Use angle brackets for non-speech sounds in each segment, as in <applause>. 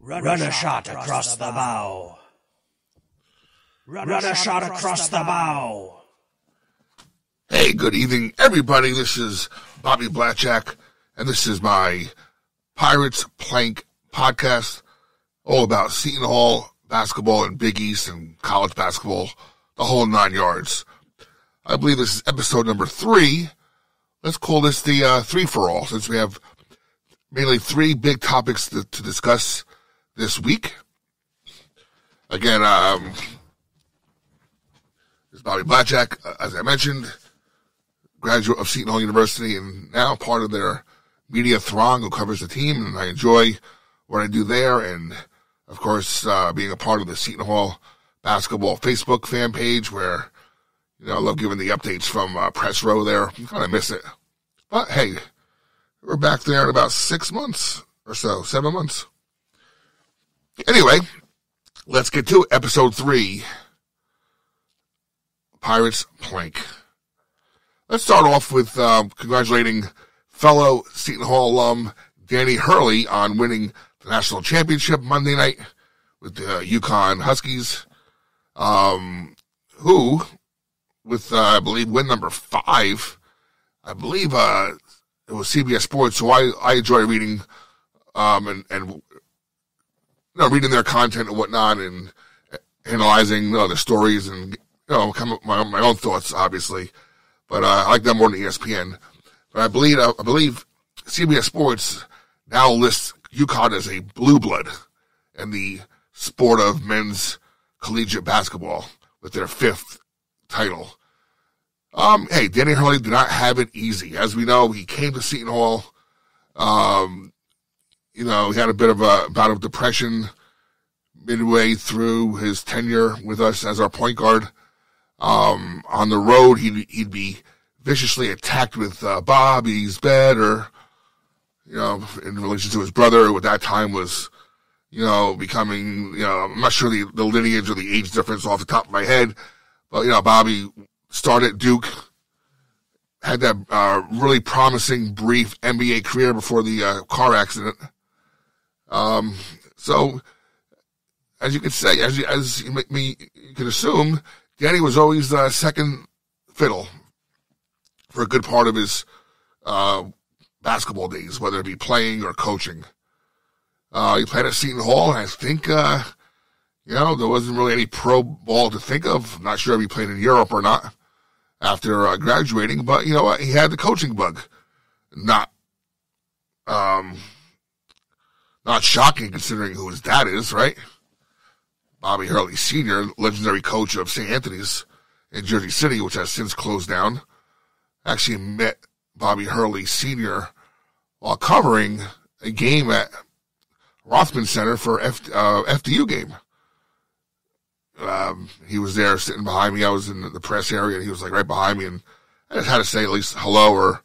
Run, Run a shot across the bow. Run a shot across the bow. Hey, good evening, everybody. This is Bobby Blackjack, and this is my Pirates Plank podcast, all about Seton Hall basketball and Big East and college basketball, the whole nine yards. I believe this is episode number three. Let's call this the uh, three for all, since we have mainly three big topics to, to discuss this week. Again, um, this is Bobby Blackjack, uh, as I mentioned, graduate of Seton Hall University and now part of their media throng who covers the team. And I enjoy what I do there. And of course, uh, being a part of the Seton Hall basketball Facebook fan page where, you know, I love giving the updates from uh, press row there. You kind of miss it. But hey, we're back there in about six months or so, seven months. Anyway, let's get to episode three. Pirates Plank. Let's start off with um, congratulating fellow Seton Hall alum Danny Hurley on winning the national championship Monday night with the UConn Huskies, um, who, with uh, I believe win number five, I believe uh, it was CBS Sports. So I I enjoy reading um, and and you know, reading their content and whatnot and analyzing you know, the stories and, you know, come up my, my own thoughts, obviously. But, uh, I like them more than ESPN. But I believe, I believe CBS Sports now lists UConn as a blue blood in the sport of men's collegiate basketball with their fifth title. Um, hey, Danny Hurley did not have it easy. As we know, he came to Seton Hall, um, you know, he had a bit of a bout of depression midway through his tenure with us as our point guard. Um, on the road, he'd, he'd be viciously attacked with, uh, Bobby's bed or, you know, in relation to his brother, who at that time was, you know, becoming, you know, I'm not sure the, the lineage or the age difference off the top of my head, but, you know, Bobby started Duke, had that, uh, really promising brief NBA career before the, uh, car accident. Um, so, as you could say, as you, as you make me, you can assume, Danny was always uh, second fiddle for a good part of his uh, basketball days, whether it be playing or coaching. Uh, he played at Seton Hall, and I think, uh, you know, there wasn't really any pro ball to think of. I'm not sure if he played in Europe or not after uh, graduating, but you know what? He had the coaching bug. Not, um, not shocking considering who his dad is, right? Bobby Hurley Sr., legendary coach of St. Anthony's in Jersey City, which has since closed down. Actually met Bobby Hurley Sr. while covering a game at Rothman Center for F, uh, FDU game. Um, he was there sitting behind me. I was in the press area and he was like right behind me and I just had to say at least hello or,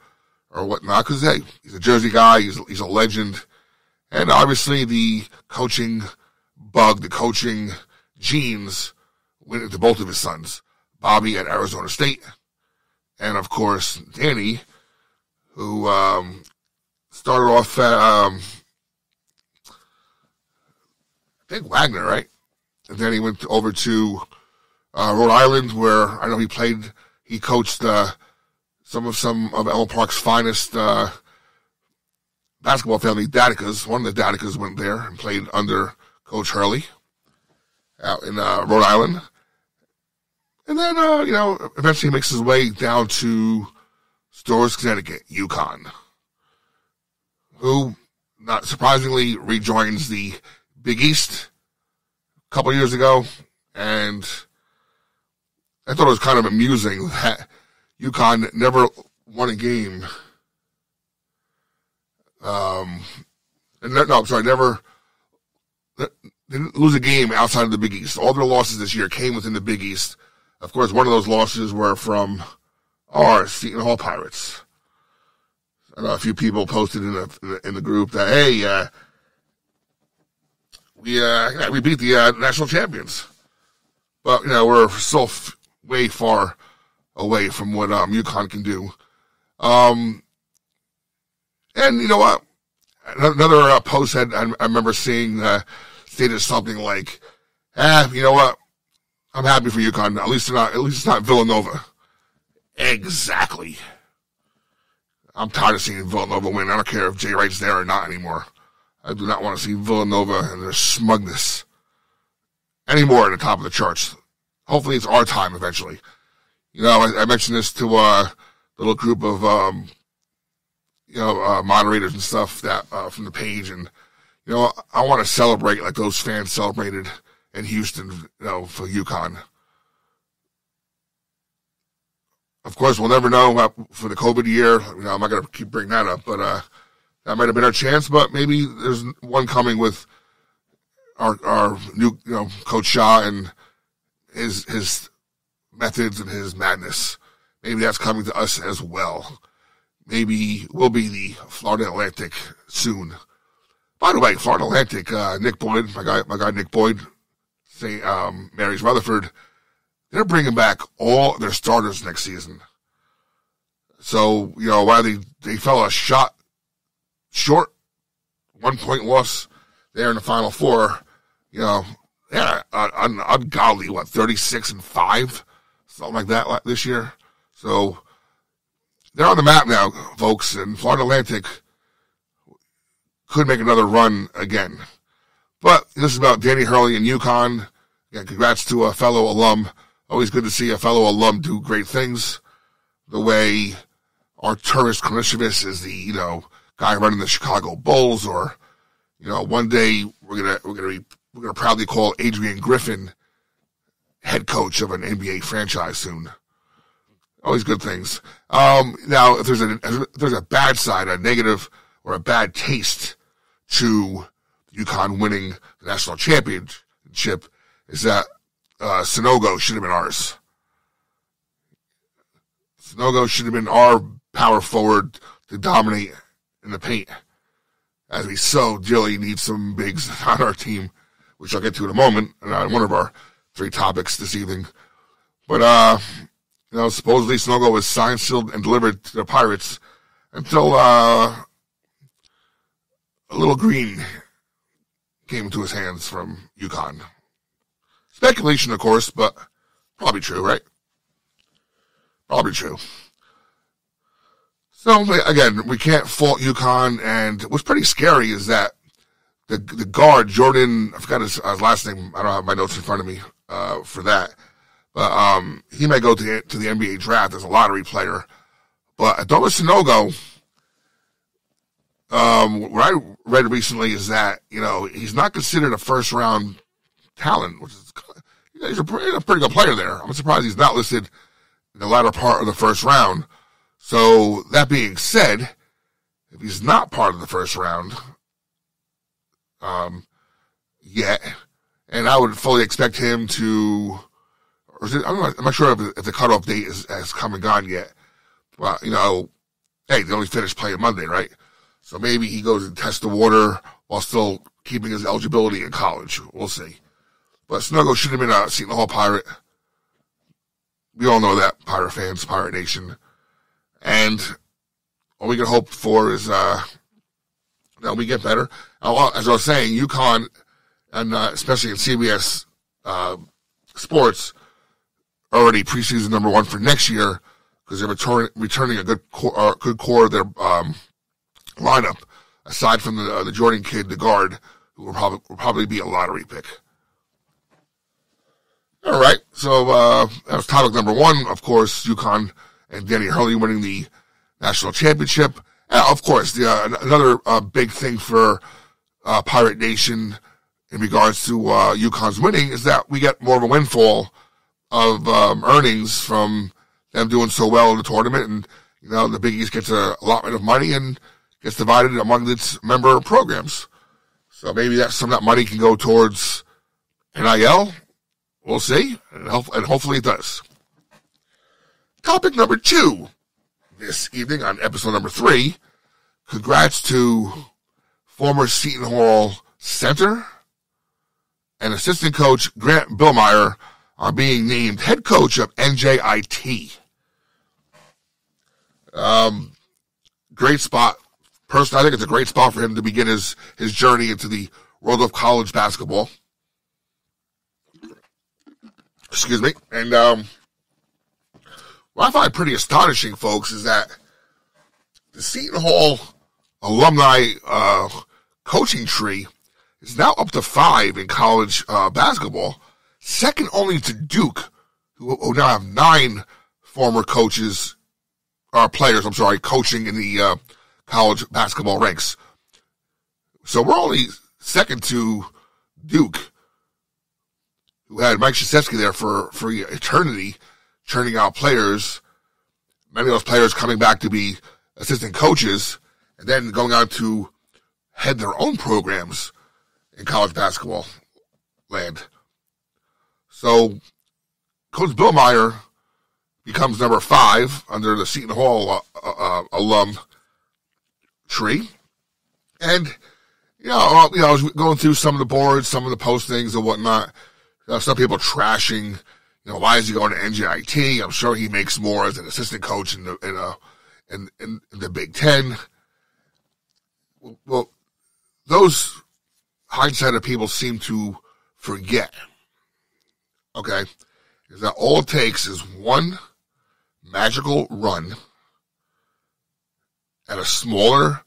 or whatnot. Cause hey, he's a Jersey guy. He's, he's a legend. And obviously the coaching bug, the coaching genes went into both of his sons, Bobby at Arizona State, and of course Danny, who um, started off at um, I think Wagner, right? And then he went over to uh, Rhode Island, where I know he played. He coached uh, some of some of Elm Park's finest uh, basketball family, Daticas. One of the Daticas went there and played under Coach Hurley out in uh, Rhode Island. And then, uh, you know, eventually makes his way down to Storrs, Connecticut, UConn, who, not surprisingly, rejoins the Big East a couple years ago. And I thought it was kind of amusing that UConn never won a game um, no, I'm sorry, never didn't lose a game outside of the Big East. All their losses this year came within the Big East. Of course, one of those losses were from our Seton Hall Pirates. I know a few people posted in the in the group that hey, uh, we uh, we beat the uh, national champions, but you know we're still f- way far away from what um, UConn can do. Um, and you know what? another uh, post had I, I remember seeing uh, stated something like, "Ah, you know what? I'm happy for UConn. At least not. At least it's not Villanova." Exactly. I'm tired of seeing Villanova win. I don't care if Jay Wright's there or not anymore. I do not want to see Villanova and their smugness anymore at the top of the charts. Hopefully, it's our time eventually. You know, I, I mentioned this to uh, a little group of um, you know uh, moderators and stuff that uh, from the page, and you know, I want to celebrate like those fans celebrated in Houston, you know, for UConn. Of course, we'll never know for the COVID year. You know, I'm not going to keep bringing that up, but uh, that might have been our chance. But maybe there's one coming with our our new you know Coach Shaw and his his methods and his madness. Maybe that's coming to us as well. Maybe we'll be the Florida Atlantic soon. By the way, Florida Atlantic, uh, Nick Boyd, my guy, my guy Nick Boyd, say um, Mary's Rutherford, they're bringing back all their starters next season. So you know, while they they fell a shot short, one point loss there in the Final Four, you know, yeah, an ungodly what thirty six and five, something like that this year. So they're on the map now, folks, and Florida Atlantic could make another run again. But this is about Danny Hurley and UConn. Yeah, congrats to a fellow alum. Always good to see a fellow alum do great things. The way Arturas Karnisovas is the, you know, guy running the Chicago Bulls, or, you know, one day we're gonna we're gonna be we're gonna proudly call Adrian Griffin head coach of an NBA franchise soon. Always good things. Um, now, if there's a if there's a bad side, a negative or a bad taste to UConn winning the national championship, is that uh, Sanogo should have been ours. Sanogo should have been our power forward to dominate in the paint, as we so dearly need some bigs <laughs> on our team, which I'll get to in a moment, and uh, one of our three topics this evening. But uh, you know, supposedly Sanogo was signed, sealed, and delivered to the Pirates until uh, a little green came into his hands from UConn. Speculation, of course, but probably true, right? Probably true. So again, we can't fault UConn, and what's pretty scary is that the the guard Jordan, I forgot his, his last name. I don't have my notes in front of me uh, for that. But um, he may go to the, to the NBA draft as a lottery player. But Adama Sanogo, um, what I read recently is that, you know, he's not considered a first round talent, which is, he's a, pretty, a pretty good player there. I'm surprised he's not listed in the latter part of the first round. So that being said, if he's not part of the first round, um, yet, and I would fully expect him to, I'm, not, I'm not sure if, if, the cutoff date is, has come and gone yet. Well, you know, hey, they only finished playing Monday, right? So maybe he goes and tests the water while still keeping his eligibility in college. We'll see. But Sanogo should have been a Seton Hall Pirate. We all know that, Pirate fans, Pirate Nation. And all we can hope for is uh, that we get better. As I was saying, UConn, and uh, especially in CBS uh, Sports, already preseason number one for next year because they're return, returning a good core, uh, good core of their um, lineup. Aside from the uh, the Jordan kid, the guard, who will probably will probably be a lottery pick. All right, so uh, that was topic number one. Of course, UConn and Danny Hurley winning the national championship. And of course, the, uh, another uh, big thing for uh, Pirate Nation in regards to uh, UConn's winning is that we get more of a windfall of um, earnings from them doing so well in the tournament, and you know the Big East gets a allotment of money and gets divided among its member programs. So maybe that some of that money can go towards NIL. We'll see, and, and hopefully it does. Topic number two this evening on episode number three. Congrats to former Seton Hall center and assistant coach Grant Billmeier are being named head coach of NJIT. Um, great spot personally, I think it's a great spot for him to begin his, his journey into the world of college basketball. Excuse me. And, um, what I find pretty astonishing, folks, is that the Seton Hall alumni, uh, coaching tree is now up to five in college, uh, basketball, second only to Duke, who, now have nine former coaches, or players, I'm sorry, coaching in the, uh, college basketball ranks. So we're only second to Duke, who had Mike Krzyzewski there for, for eternity, churning out players. Many of those players coming back to be assistant coaches and then going on to head their own programs in college basketball land. So Coach Billmeier becomes number five under the Seton Hall uh, uh, alum tree. And, you know, you know, I was going through some of the boards, some of the postings and whatnot. You know, some people trashing, you know, why is he going to NJIT? I'm sure he makes more as an assistant coach in the, in a, in, in, in the Big Ten. Well, those hindsight of people seem to forget. Okay. Is that all it takes is one magical run at a smaller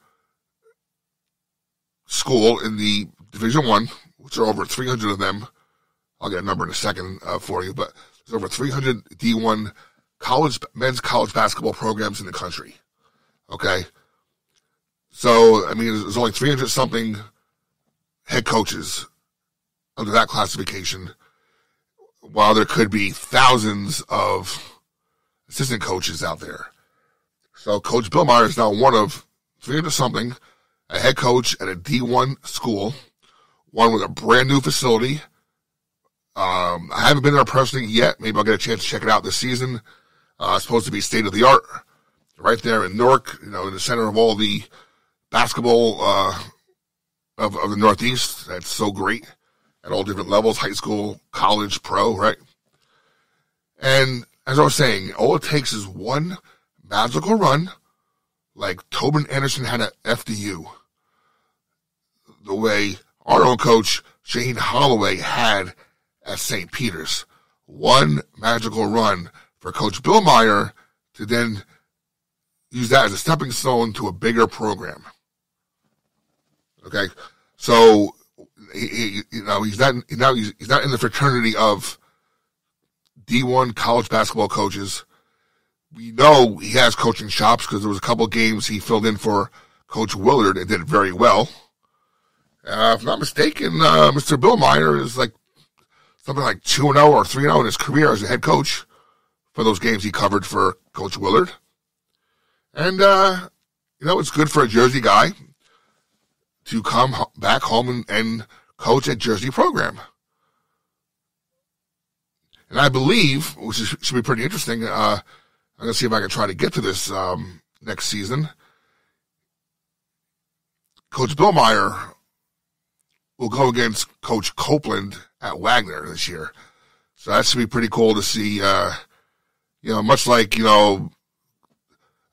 school in the Division One, which are over 300 of them. I'll get a number in a second uh, for you, but there's over 300 D1 college men's college basketball programs in the country. Okay, so I mean, there's only 300 something head coaches under that classification, while there could be thousands of assistant coaches out there. So Coach Billmeier is now one of 300 something, a head coach at a D1 school, one with a brand new facility. Um, I haven't been there personally yet. Maybe I'll get a chance to check it out this season. Uh, supposed to be state of the art right there in Newark, you know, in the center of all the basketball, uh, of, of the Northeast. That's so great at all different levels, high school, college, pro, right? And as I was saying, all it takes is one magical run like Tobin Anderson had at FDU. The way our own coach, Shane Holloway, had at St. Peter's. One magical run for Coach Billmeier to then use that as a stepping stone to a bigger program. Okay. So, he, you know, he's not, now he's, he's not in the fraternity of D1 college basketball coaches we know he has coaching chops because there was a couple games he filled in for Coach Willard and did very well. Uh, if I'm not mistaken, uh, Mr. Billmeier is like something like 2 0 or 3 0 in his career as a head coach for those games he covered for Coach Willard. And, uh, you know, it's good for a Jersey guy to come back home and, and coach a Jersey program. And I believe, which is, should be pretty interesting, uh, I'm going to see if I can try to get to this um, next season. Coach Billmeier will go against Coach Copeland at Wagner this year. So that should be pretty cool to see. Uh, you know, much like, you know,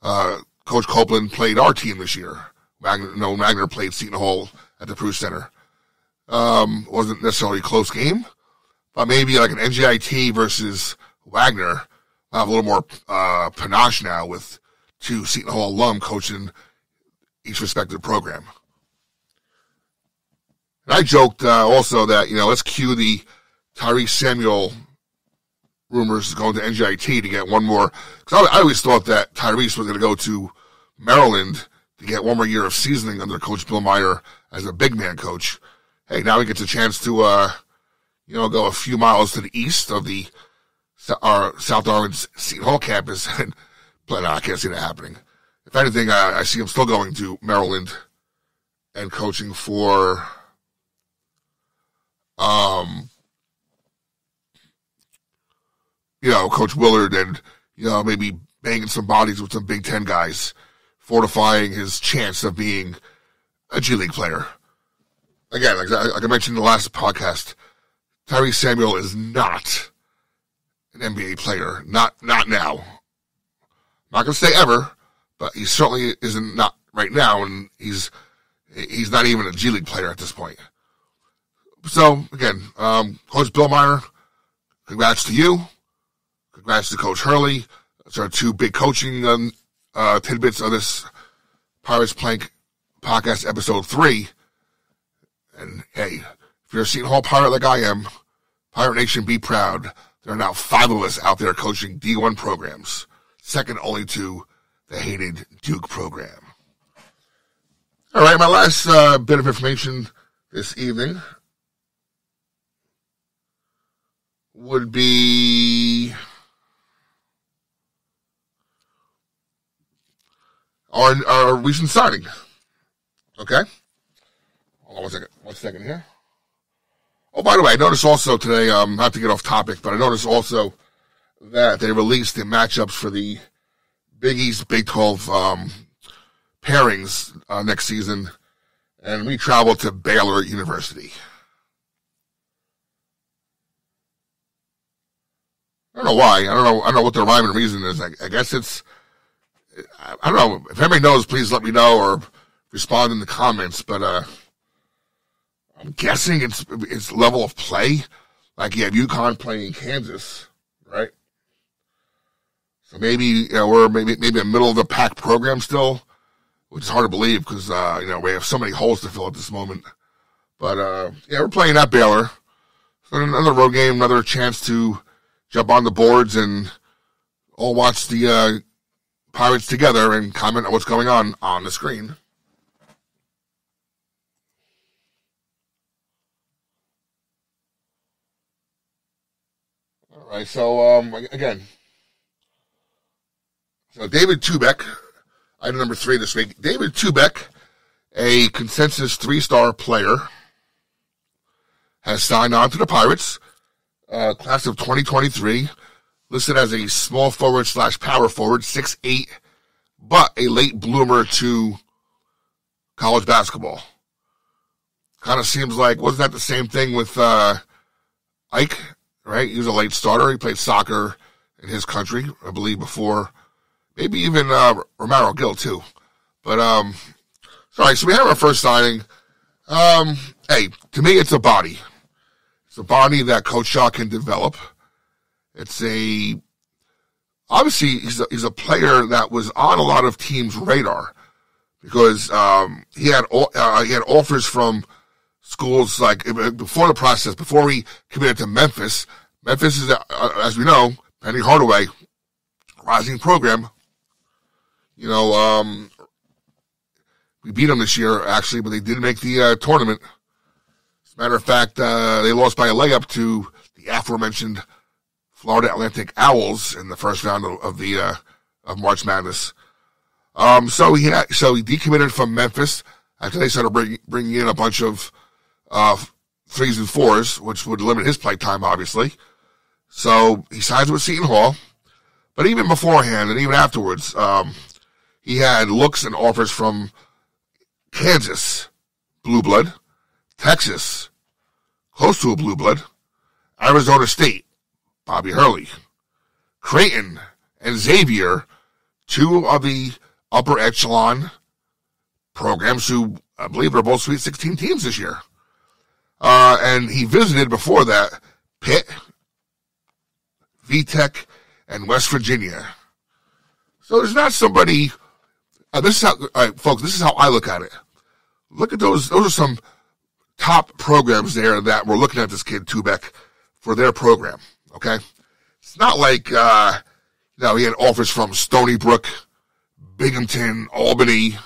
uh, Coach Copeland played our team this year. Wagner, no, Wagner played Seton Hall at the Prue Center. Um, wasn't necessarily a close game, but maybe like an NGIT versus Wagner I have a little more uh, panache now with two Seton Hall alum coaching each respective program. And I joked uh, also that, you know, let's cue the Tyree Samuel rumors going to NGIT to get one more. Because I, I, always thought that Tyrese was going to go to Maryland to get one more year of seasoning under Coach Billmeier as a big man coach. Hey, now he gets a chance to, uh, you know, go a few miles to the east of the our South Darwin's Seton Hall campus, <laughs> and but no, I can't see that happening. If anything, I, I see him still going to Maryland and coaching for um you know, Coach Willard and, you know, maybe banging some bodies with some Big Ten guys, fortifying his chance of being a G League player. Again, like, like I mentioned in the last podcast, Tyrese Samuel is not an NBA player. Not not now. not gonna say ever, but he certainly isn't not right now, and he's he's not even a G League player at this point. So again, um, Coach Billmeier, congrats to you. Congrats to Coach Hurley. Those are two big coaching um, uh, tidbits of this Pirates Plank podcast, episode three. And hey, if you're a Seton Hall Pirate like I am, Pirate Nation, be proud. There are now five of us out there coaching D1 programs, second only to the hated Duke program. All right, my last uh, bit of information this evening would be our, our recent signing. Okay? Hold on one second. One second here. Oh, by the way, I noticed also today, um, not to get off topic, but I noticed also that they released the matchups for the Big East Big 12 um, pairings uh, next season, and we traveled to Baylor University. I don't know why. I don't know. I don't know what the rhyme and reason is. I, I guess it's. I, I, don't know. If anybody knows, please let me know or respond in the comments. But uh, I'm guessing it's it's level of play. Like you have UConn playing Kansas, right? So maybe you know, we're maybe maybe a middle of the pack program still, which is hard to believe because uh, you know we have so many holes to fill at this moment. But uh, yeah, we're playing at Baylor. So another road game, another chance to jump on the boards and all watch the uh, Pirates together and comment on what's going on on the screen. All right, so um, again, so David Tubek, item number three this week. David Tubek, a consensus three-star player, has signed on to the Pirates uh, class of 2023, listed as a small forward slash power forward, six eight, but a late bloomer to college basketball. Kind of seems like, wasn't that the same thing with uh, Ike, right? He was a late starter. He played soccer in his country, I believe, before maybe even uh, Romaro Gill, too. But, um, sorry, so we have our first signing. Um, hey, to me, it's a body. It's a body that Coach Shaw can develop. It's a obviously he's a, he's a player that was on a lot of teams' radar because um, he had uh, he had offers from schools like before the process before he committed to Memphis. Memphis is, uh, as we know, Penny Hardaway, rising program. You know, um, we beat them this year actually, but they did make the uh, tournament. As a matter of fact, uh, they lost by a layup to the aforementioned Florida Atlantic Owls in the first round of, of the uh, of March Madness. Um, so he had, so he decommitted from Memphis after they started bring, bringing in a bunch of uh, threes and fours, which would limit his play time, obviously. So he signs with Seton Hall. But even beforehand and even afterwards, um, he had looks and offers from Kansas, Blue Blood, Texas, close to a blue blood, Arizona State, Bobby Hurley, Creighton, and Xavier, two of the upper echelon programs who I believe are both Sweet 16 teams this year. Uh, and he visited before that Pitt, VTech, and West Virginia. So there's not somebody. Uh, this is how, folks. This is how I look at it. Look at those. Those are some top programs there that were looking at this kid Tubek for their program. Okay, it's not like uh, you know he had offers from Stony Brook, Binghamton, Albany,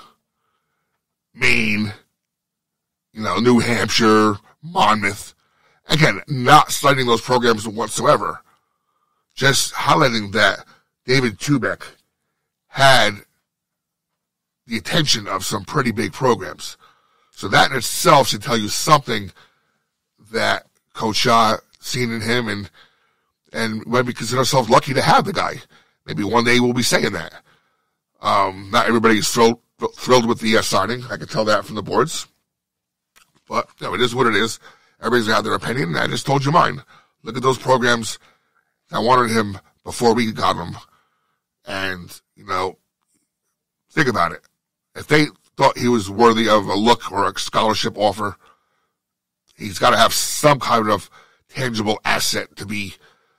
Maine, you know, New Hampshire, Monmouth. Again, not citing those programs whatsoever. Just highlighting that David Tubek had the attention of some pretty big programs. So that in itself should tell you something that Coach Shaw seen in him and and maybe consider ourselves lucky to have the guy. Maybe one day we'll be saying that. Um, not everybody's thrilled thrilled with the uh, signing. I can tell that from the boards. But you know, it is what it is. Everybody's got their opinion, and I just told you mine. Look at those programs that wanted him before we got him, and you know, think about it if they thought he was worthy of a look or a scholarship offer, he's got to have some kind of tangible asset to be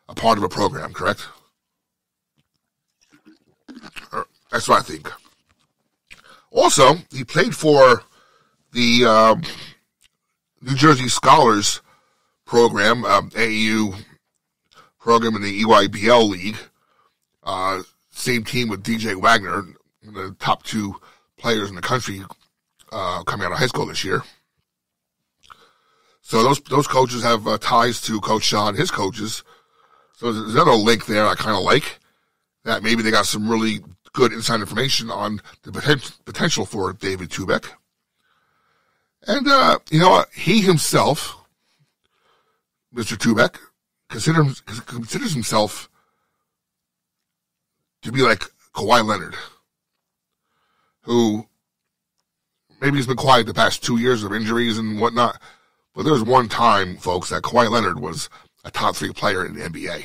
a part of a program, correct? That's what I think. Also, he played for the um, New Jersey Scholars program, um, AAU program in the EYBL League. Uh, same team with DJ Wagner, the top two players in the country uh, coming out of high school this year. So those those coaches have uh, ties to Coach Sean, his coaches. So there's another link there I kind of like. That maybe they got some really good inside information on the poten- potential for David Tubek. And, uh, you know what? He himself, Mr. Tubek, considers, considers himself to be like Kawhi Leonard, who maybe he's been quiet the past two years of injuries and whatnot, but there was one time, folks, that Kawhi Leonard was a top three player in the NBA.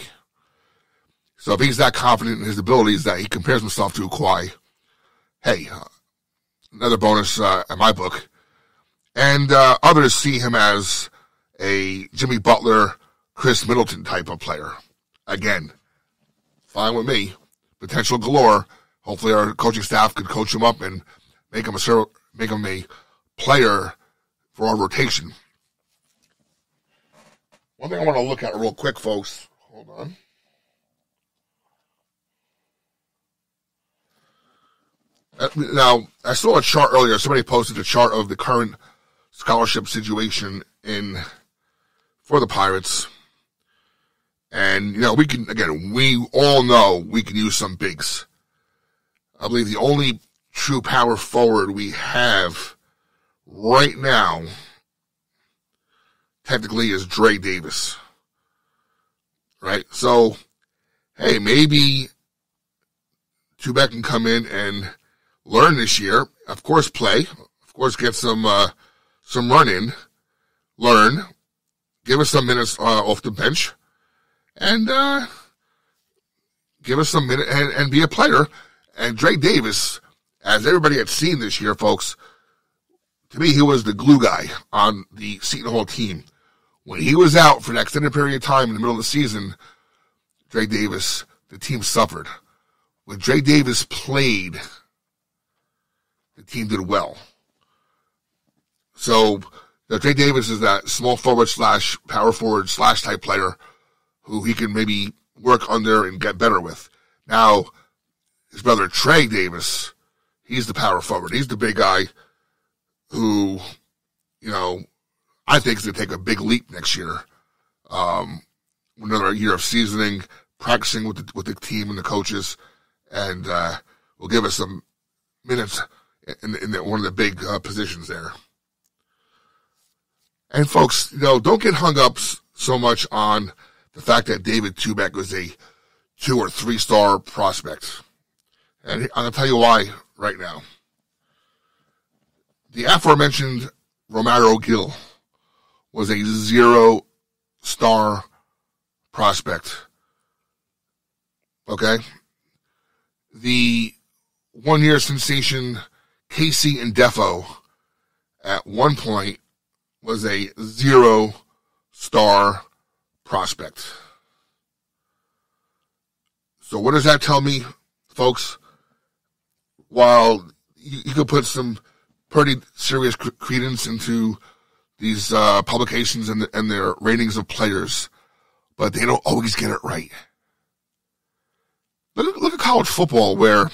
So if he's that confident in his abilities that he compares himself to Kawhi, hey, uh, another bonus uh, in my book. And uh, others see him as a Jimmy Butler, Khris Middleton type of player. Again, fine with me. Potential galore. Hopefully, our coaching staff could coach him up and make him a make him a player for our rotation. One thing I want to look at real quick, folks. Hold on. Uh, now, I saw a chart earlier. Somebody posted a chart of the current scholarship situation in for the Pirates. And, you know, we can, again, we all know we can use some bigs. I believe the only true power forward we have right now, technically, is Dre Davis. Right? So, hey, maybe Tubek can come in and learn this year. Of course, play. Of course, get some uh, some run in, learn, give us some minutes uh, off the bench, and uh, give us some minute and, and be a player. And Dre Davis, as everybody had seen this year, folks, to me, he was the glue guy on the Seton Hall team. When he was out for an extended period of time in the middle of the season, Dre Davis, the team suffered. When Dre Davis played, the team did well. So, you Dre Davis is that small forward slash power forward slash type player who he can maybe work under and get better with. Now, his brother Trey Davis, he's the power forward. He's the big guy who, you know, I think is going to take a big leap next year. Um, another year of seasoning, practicing with the, with the team and the coaches, and uh, will give us some minutes in, in the, one of the big uh, positions there. And folks, you know, don't get hung up so much on the fact that David Tubek was a two or three star prospect. And I'm going to tell you why right now. The aforementioned Romaro Gill was a zero star prospect. Okay. The one year sensation KC Ndefo at one point was a zero star prospect. So what does that tell me, folks? While you, you could put some pretty serious credence into these uh, publications and, and their ratings of players, but they don't always get it right. Look, look at college football, where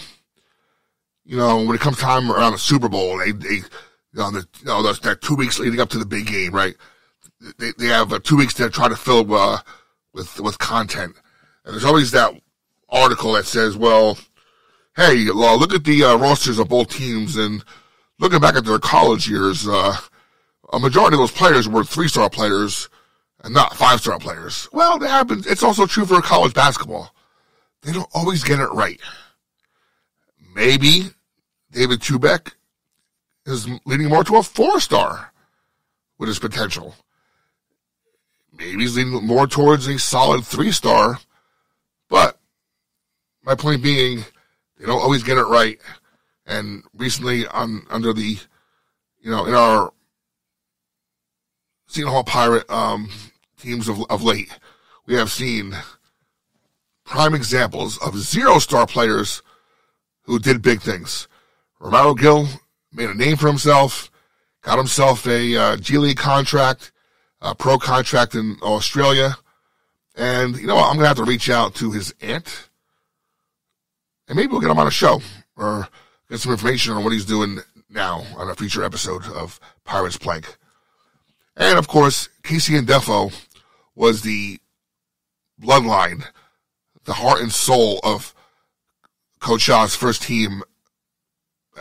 you know, when it comes time around the Super Bowl, they, they, you know, the, you know, that two weeks leading up to the big game, right? They, they have uh, two weeks to try to fill, uh, with, with content. And there's always that article that says, well, hey, look at the, uh, rosters of both teams and looking back at their college years, uh, a majority of those players were three-star players and not five-star players. Well, that happens. It's also true for college basketball. They don't always get it right. Maybe David Tubek is leading more to a four star with his potential. Maybe he's leaning more towards a solid three star, but my point being, they don't always get it right. And recently, on under the, you know, in our Seton Hall Pirate um, teams of, of late, we have seen prime examples of zero star players who did big things. Romaro Gill made a name for himself, got himself a uh, G League contract, a pro contract in Australia. And you know what? I'm going to have to reach out to his aunt and maybe we'll get him on a show or get some information on what he's doing now on a future episode of Pirates Plank. And of course, KC Ndefo was the bloodline, the heart and soul of Coach Shaw's first team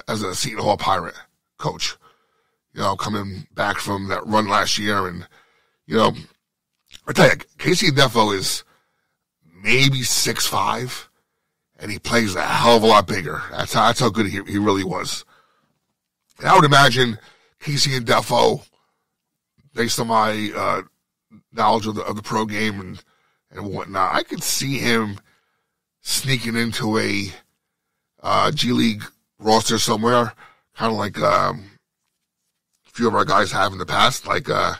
as a Seton Hall Pirate coach. You know, coming back from that run last year and, you know, I tell you, KC Ndefo is maybe six five and he plays a hell of a lot bigger. That's how, that's how good he, he really was. And I would imagine KC Ndefo, based on my uh, knowledge of the, of the pro game and, and whatnot, I could see him sneaking into a uh, G League roster somewhere, kind of like um, a few of our guys have in the past, like uh,